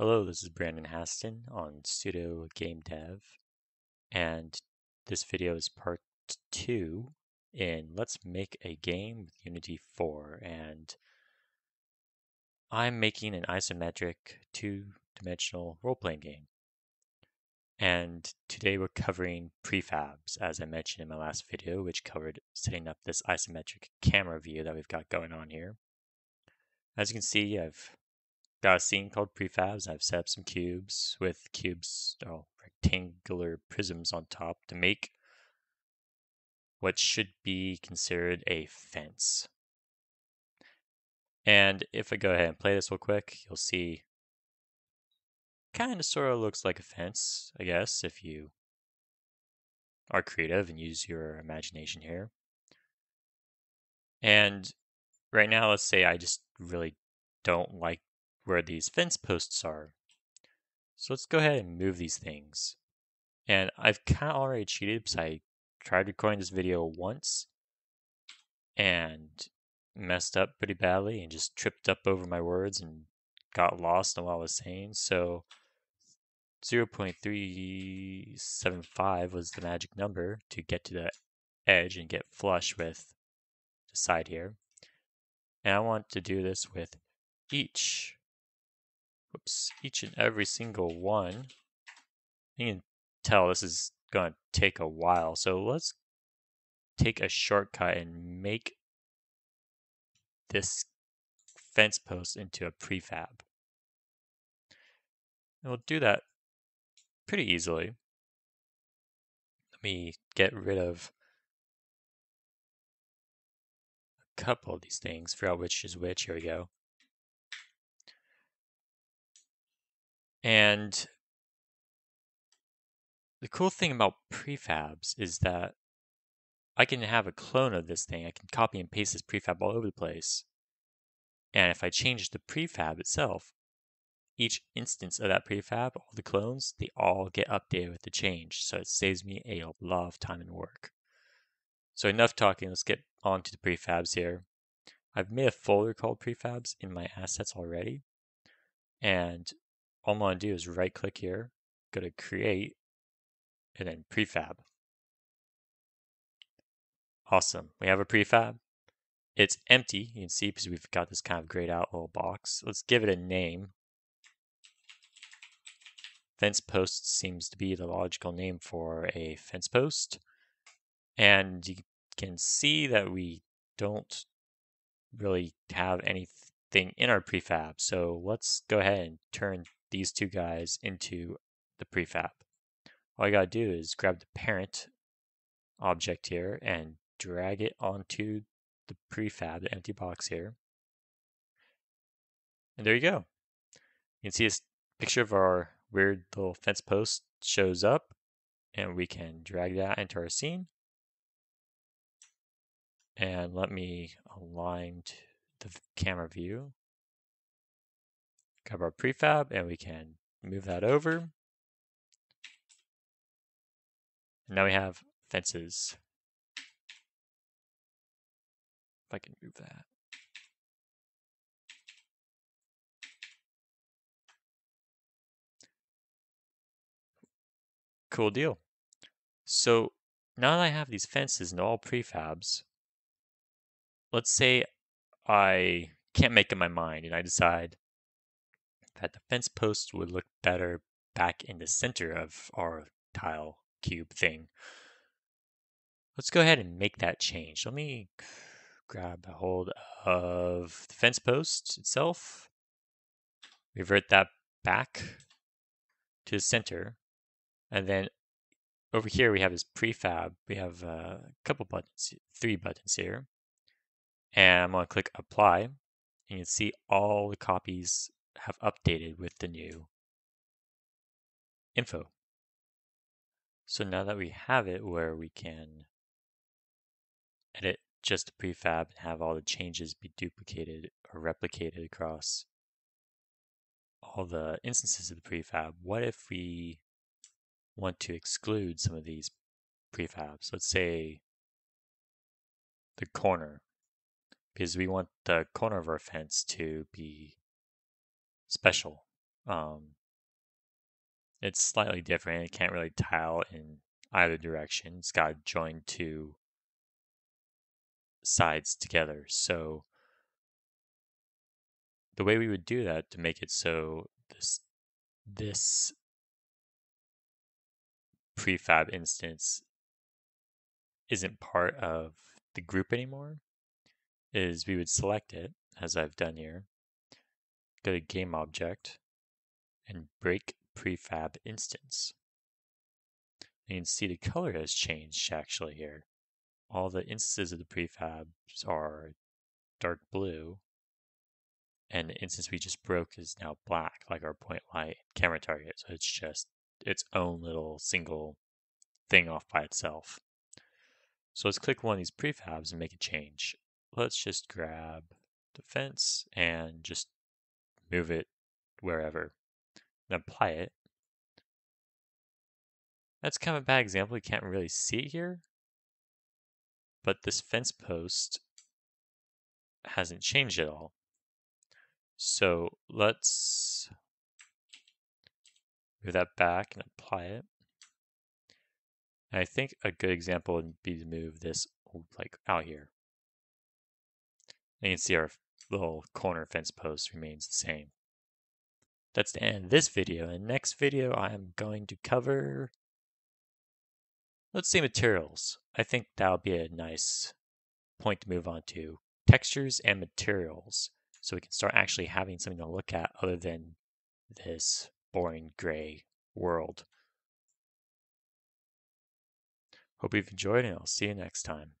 Hello, this is Brandon Haston on Pseudo Game Dev, and this video is part two in Let's Make a Game with Unity 4. And I'm making an isometric two-dimensional role-playing game. And today we're covering prefabs, as I mentioned in my last video, which covered setting up this isometric camera view that we've got going on here. As you can see, I've got a scene called prefabs. I've set up some cubes with cubes, oh, rectangular prisms on top to make what should be considered a fence. And if I go ahead and play this real quick, you'll see kind of sort of looks like a fence, I guess, if you are creative and use your imagination here. And right now, let's say I just really don't like where these fence posts are. So let's go ahead and move these things. And I've kind of already cheated because I tried recording this video once and messed up pretty badly and just tripped up over my words and got lost in what I was saying. So 0.375 was the magic number to get to the edge and get flush with the side here. And I want to do this with each whoops, each and every single one. You can tell this is going to take a while. So let's take a shortcut and make this fence post into a prefab. And we'll do that pretty easily. Let me get rid of a couple of these things, figure out which is which. Here we go. And the cool thing about prefabs is that I can have a clone of this thing. I can copy and paste this prefab all over the place. And if I change the prefab itself, each instance of that prefab, all the clones, they all get updated with the change. So it saves me a lot of time and work. So enough talking, let's get on to the prefabs here. I've made a folder called prefabs in my assets already. And all I'm going to do is right click here, go to create, and then prefab. Awesome. We have a prefab. It's empty, you can see, because we've got this kind of grayed out little box. Let's give it a name. Fence post seems to be the logical name for a fence post. And you can see that we don't really have anything in our prefab. So let's go ahead and turn these two guys into the prefab. All I gotta do is grab the parent object here and drag it onto the prefab, the empty box here. And there you go. You can see this picture of our weird little fence post shows up and we can drag that into our scene. And let me align to the camera view grab our prefab and we can move that over. And now we have fences. If I can move that. Cool deal. So now that I have these fences and all prefabs, let's say I can't make up my mind and I decide that the fence post would look better back in the center of our tile cube thing. Let's go ahead and make that change. Let me grab a hold of the fence post itself, revert that back to the center, and then over here we have this prefab. We have a couple buttons, three buttons here. And I'm going to click apply. And you can see all the copies have updated with the new info. So now that we have it where we can edit just a prefab and have all the changes be duplicated or replicated across all the instances of the prefab, what if we want to exclude some of these prefabs? Let's say the corner, because we want the corner of our fence to be special. Um, it's slightly different. It can't really tile in either direction. It's got to join two sides together. So the way we would do that to make it so this this prefab instance isn't part of the group anymore is we would select it as I've done here, go to game object and break prefab instance. you can see the color has changed actually here. All the instances of the prefabs are dark blue and the instance we just broke is now black, like our point light camera target. So it's just its own little single thing off by itself. So let's click one of these prefabs and make a change. Let's just grab the fence and just move it wherever. And apply it. That's kind of a bad example. You can't really see it here. But this fence post hasn't changed at all. So let's move that back and apply it. I think a good example would be to move this like out here. And you can see our little corner fence post remains the same. That's the end of this video. In the next video, I'm going to cover, let's say materials. I think that'll be a nice point to move on to. Textures and materials so we can start actually having something to look at other than this boring gray world. Hope you've enjoyed and I'll see you next time.